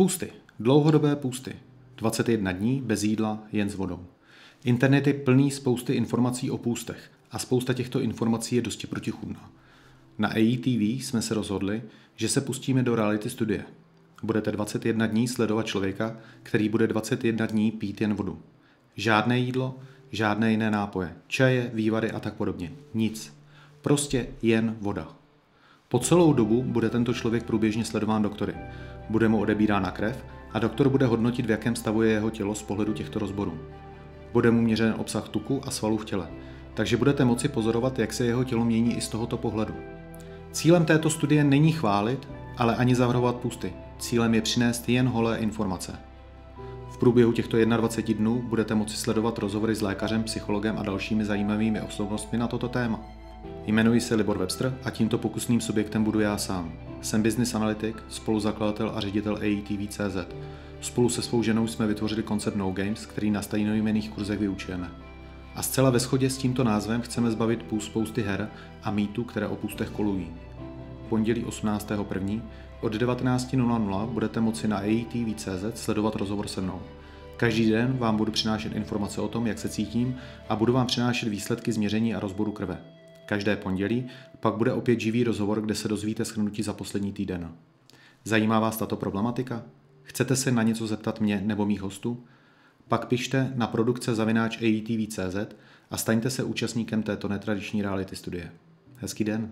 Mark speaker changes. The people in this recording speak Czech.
Speaker 1: Půsty. Dlouhodobé půsty. 21 dní bez jídla, jen s vodou. Internet je plný spousty informací o půstech a spousta těchto informací je dosti protichůdná. Na AETV jsme se rozhodli, že se pustíme do reality studie. Budete 21 dní sledovat člověka, který bude 21 dní pít jen vodu. Žádné jídlo, žádné jiné nápoje, čaje, vývary a tak podobně. Nic. Prostě jen voda. Po celou dobu bude tento člověk průběžně sledován doktory. Bude mu odebírána krev a doktor bude hodnotit, v jakém stavu je jeho tělo z pohledu těchto rozborů. Bude mu měřen obsah tuku a svalů v těle, takže budete moci pozorovat, jak se jeho tělo mění i z tohoto pohledu. Cílem této studie není chválit, ale ani zavrhovat pusty. Cílem je přinést jen holé informace. V průběhu těchto 21 dnů budete moci sledovat rozhovory s lékařem, psychologem a dalšími zajímavými osobnostmi na toto téma. Jmenuji se Libor Webster a tímto pokusným subjektem budu já sám. Jsem business analytik, spoluzakladatel a ředitel AETV.cz. Spolu se svou ženou jsme vytvořili koncept No Games, který na stejnojmených kurzech vyučujeme. A zcela ve shodě s tímto názvem chceme zbavit půl spousty her a mýtů, které o půstech kolují. Pondělí 18.1. od 19.00 budete moci na AETV.cz sledovat rozhovor se mnou. Každý den vám budu přinášet informace o tom, jak se cítím a budu vám přinášet výsledky změření a rozboru krve. Každé pondělí pak bude opět živý rozhovor, kde se dozvíte schrnutí za poslední týden. Zajímá vás tato problematika? Chcete se na něco zeptat mě nebo mých hostů? Pak pište na produkce zavináč a staňte se účastníkem této netradiční reality studie. Hezký den.